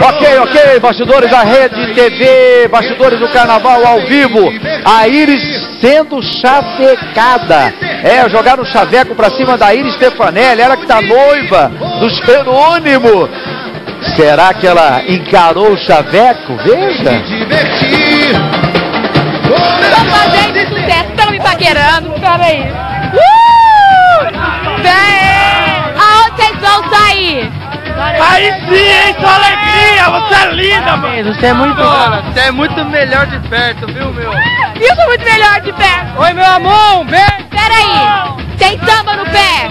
Ok, ok, bastidores da Rede TV, bastidores do Carnaval ao vivo. A Iris sendo chavecada. É, jogaram o chaveco pra cima da Iris Stefanelli, ela que tá noiva do Jerônimo. Será que ela encarou o chaveco? Veja. Tô fazendo sucesso, estão me paquerando. Peraí. Uh! Vem! Aonde vocês vão sair? Aí sim, hein! Você é linda, mano! Você é muito Você é muito melhor de perto, viu, meu? Eu sou muito melhor de pé. Oi, meu amor, um beijo! Peraí. Tem samba no pé.